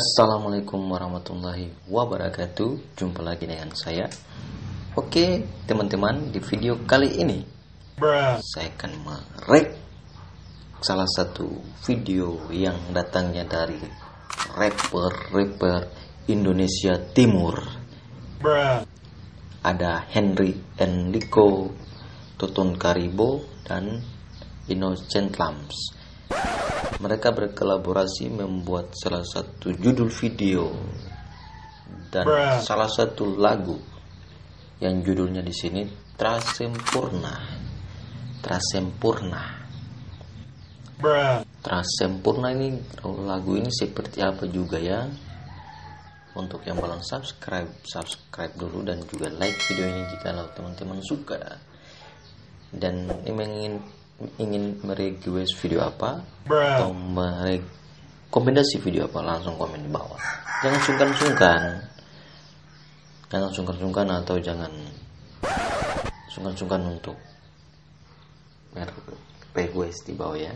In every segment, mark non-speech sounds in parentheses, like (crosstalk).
Assalamualaikum warahmatullahi wabarakatuh. Jumpa lagi dengan saya. Oke teman-teman di video kali ini Saya akan merek Salah satu video yang datangnya dari Rapper-rapper Indonesia Timur. Ada Henry Enrico Tutun Karibo dan Innocent Lams mereka berkolaborasi membuat salah satu judul video dan Bruh. salah satu lagu yang judulnya di sini Trasempurna. Trasempurna. Trasempurna ini lagu ini seperti apa juga ya? Untuk yang belum subscribe, subscribe dulu dan juga like video ini jika teman-teman suka. Dan ini ingin ingin merequest video apa Bruh. atau merekomendasi video apa langsung komen di bawah. Jangan sungkan-sungkan. Jangan sungkan-sungkan atau jangan sungkan-sungkan untuk request di bawah ya.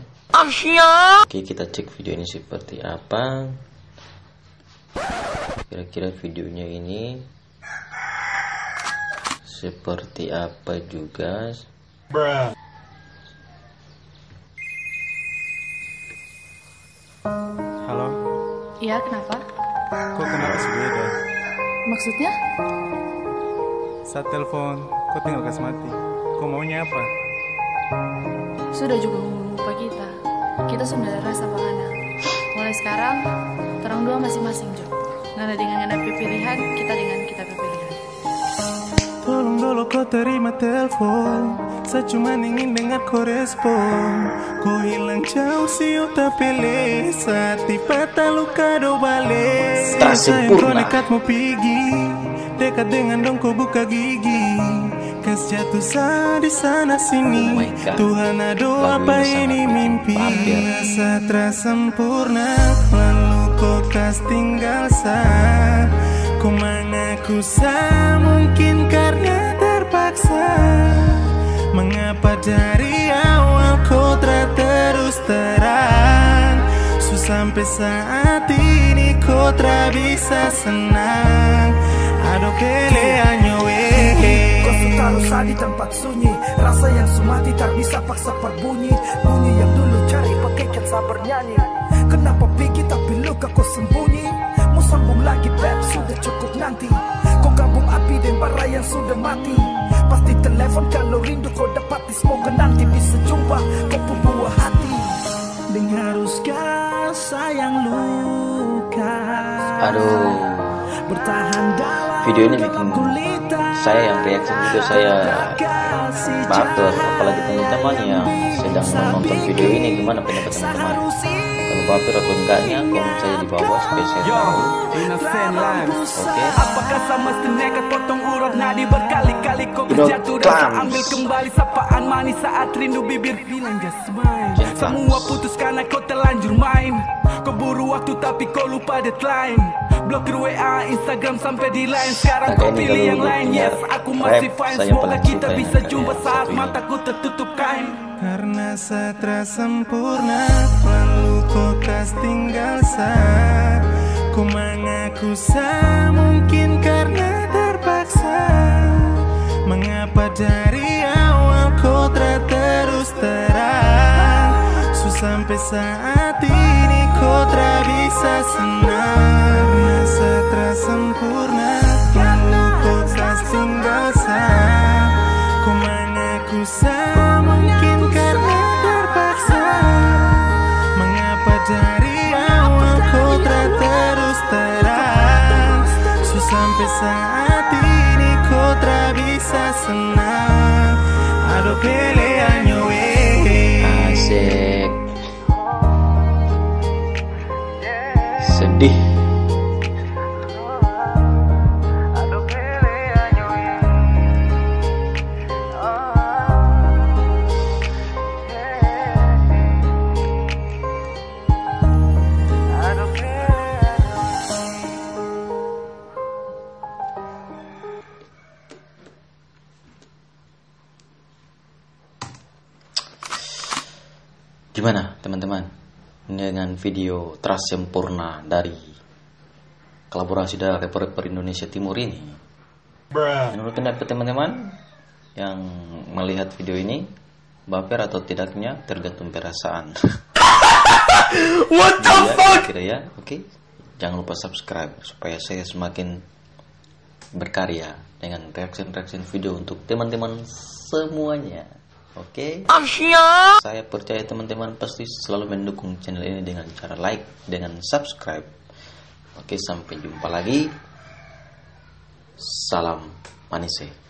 Oke kita cek video ini seperti apa. Kira-kira videonya ini seperti apa juga. Bruh. Iya, kenapa? Kok kenapa sih beda? Maksudnya? Saat telepon, kok tinggal kasih mati. Kok maunya apa? Sudah juga lupa kita. Kita sudah rasa bangana. Mulai sekarang, terang dua masing-masing, Jo. Nggak dengan nggak pilihan, kita dengan kita pilihan. Tolong dulu kau terima telepon Saya cuma ingin dengar kau respon Kau jauh sih tak pilih Saat tak luka do balik. Sayang kau nekat mau pergi Dekat dengan dong kau buka gigi. Kas jatuh sah di sana sini. Oh Tuhan aduh apa ini mimpi? Rasa tersempurna Lalu kau kas tinggal sah Ku mengaku sah mungkin karena terpaksa. Mengapa dari awal kau terus terang Su sampai saat ini kau tak bisa senang Aduh peleannya weh Kau selalu di tempat sunyi Rasa yang sumati tak bisa paksa berbunyi Bunyi yang dulu cari pakai cat sabar nyanyi Kenapa pergi tapi luka kau sembunyi sambung lagi beb sudah cukup nanti Kau gabung api dan bara yang sudah mati telepon kalau rindu kau dapati Semoga nanti bisa jumpa kau pun buah hati. Dan haruskah sayang luka. Aduh. Bertahan dalam Video ini bikin saya yang reaksi juga saya baper Apalagi teman-teman yang sedang menonton video ini. Gimana pendapat teman-teman? Baper atau enggaknya komen saya di bawah supaya saya tahu. oke. Apakah sama seneka potong urat? Nadi berkali-kali kau jatuh dan ambil kembali sapaan manis saat rindu bibir bilang just mine semua putus karena kau terlanjur main. Kau buru waktu tapi kau lupa deadline. Blokir WA, Instagram sampai di line Sekarang kau pilih yang lain. Yes, aku masih fine. Semoga kita bisa jumpa saat mataku tertutup kain. Karena setra sempurna Lalu kau kas tinggal sah Ku mengaku sah Mungkin karena terpaksa Mengapa dari awal kau terus terang? Su sampai saat ini tak bisa senang. Masa tersempurna Lalu tak tinggal sah Ku mengaku sah Mungkin karena terpaksa. Mengapa dari awal tak terus terang? Su sampai saat sedih. Gimana teman-teman dengan video teras sempurna dari kolaborasi dari rapper-rapper Indonesia Timur ini. Menurut pendapat teman-teman yang melihat video ini, baper atau tidaknya tergantung perasaan. (laughs) What the ya, fuck? Kira ya, oke. Okay? Jangan lupa subscribe supaya saya semakin berkarya dengan reaction-reaction video untuk teman-teman semuanya. Oke. Okay? Saya percaya teman-teman pasti selalu mendukung channel ini dengan cara like, dengan subscribe. Oke, sampai jumpa lagi. Salam manisnya.